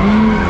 Mm.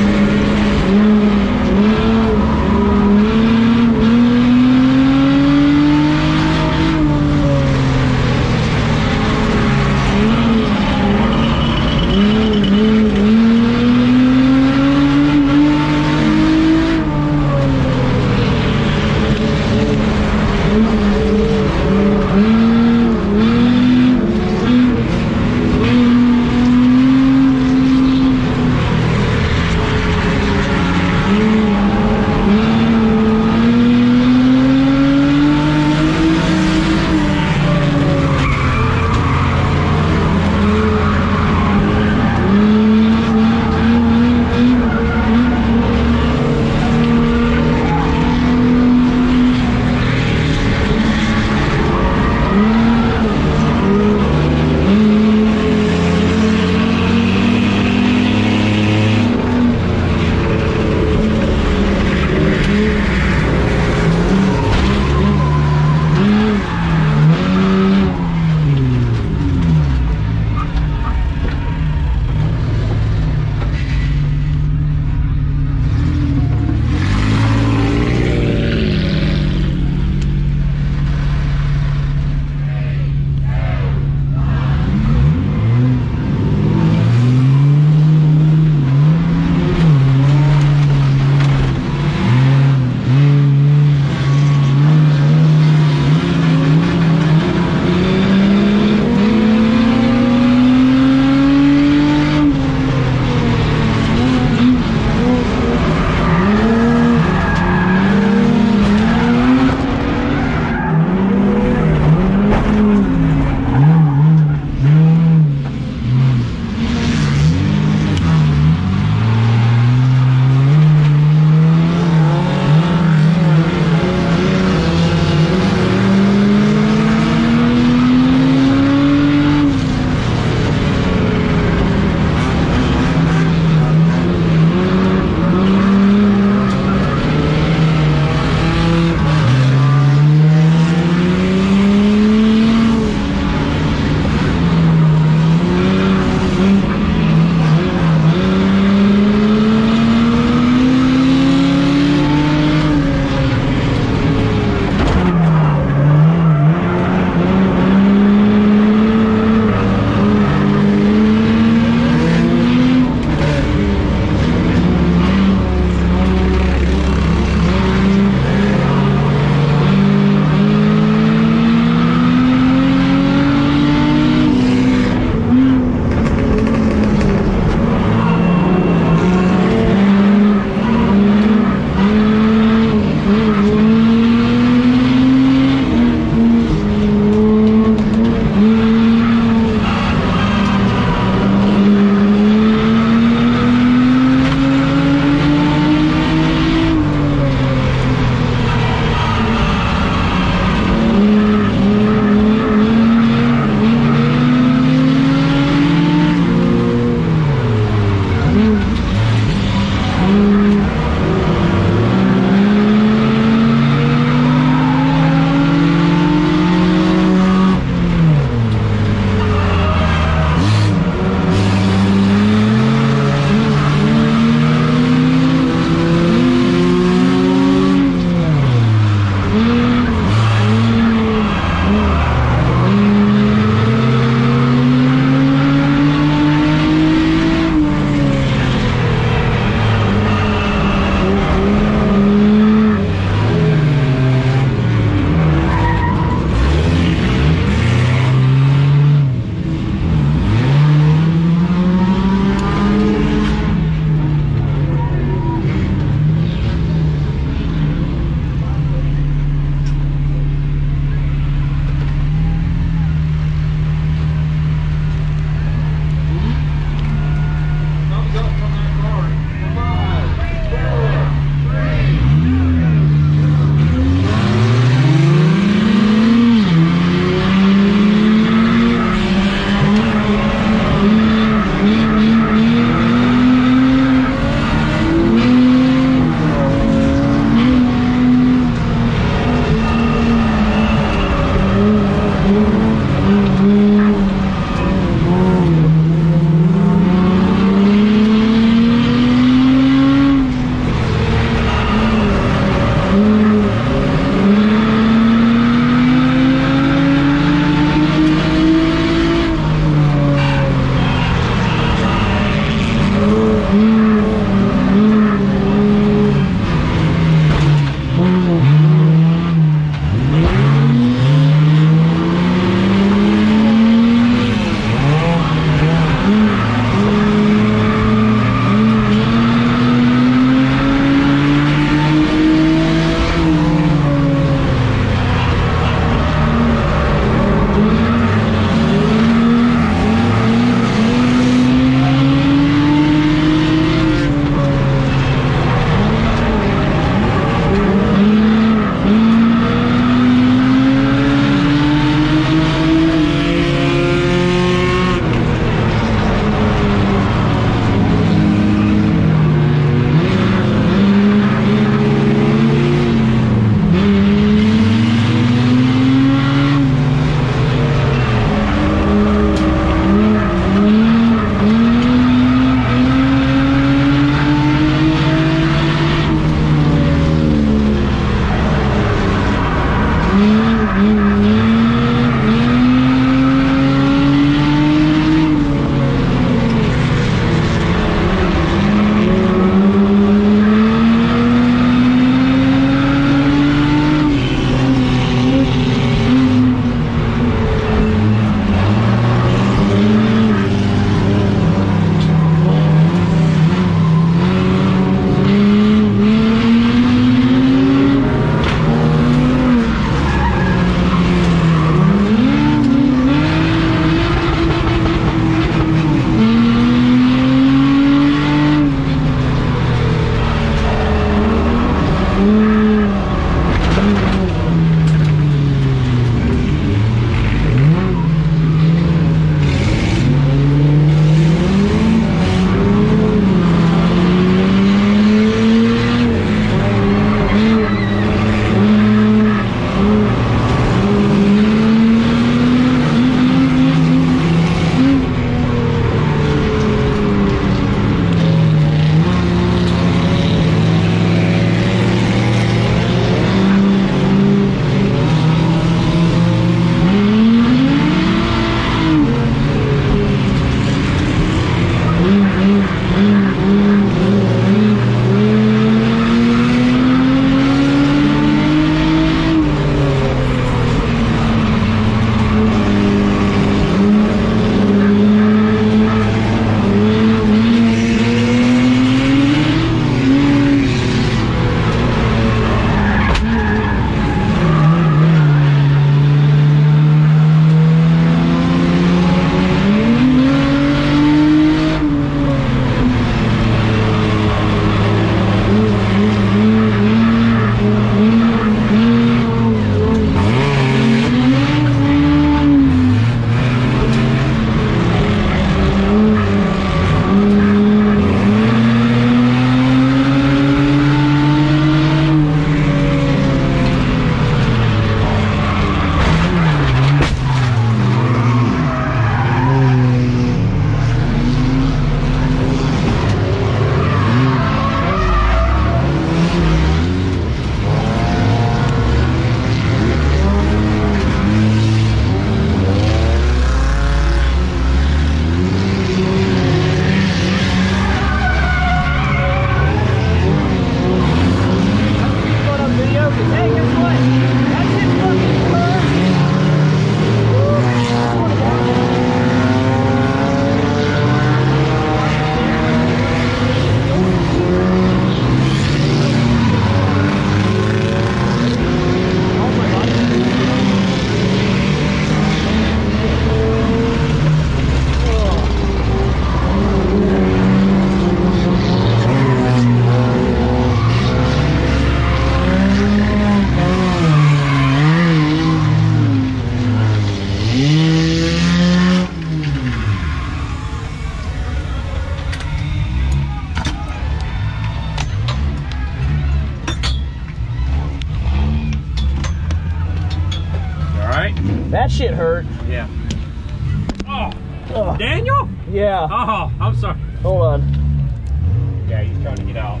Yeah. Oh, I'm sorry. Hold on. Yeah, he's trying to get out.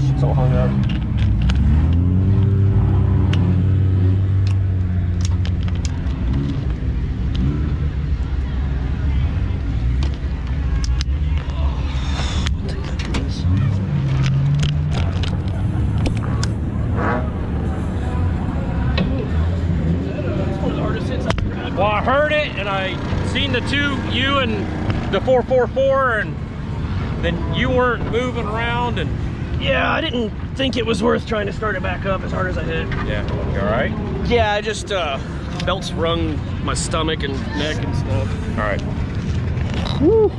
Shit's all hung up. Well, I heard it and I seen the two, you and the 444, and then you weren't moving around and Yeah, I didn't think it was worth trying to start it back up as hard as I hit. yeah, you all right? Yeah, I just uh, belts rung my stomach and neck and stuff. All right. Whew.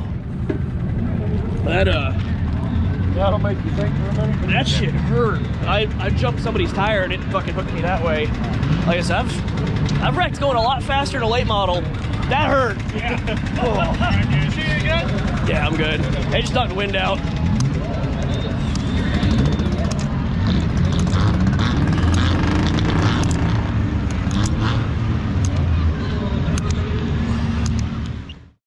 That uh, That'll make you think for a minute. that shit hurt. I I jumped somebody's tire and it fucking hooked me that way. Like I said, I've I've wrecked going a lot faster in a late model. That hurt. Yeah. Oh. See you again? Yeah, I'm good. I just knocked the wind out.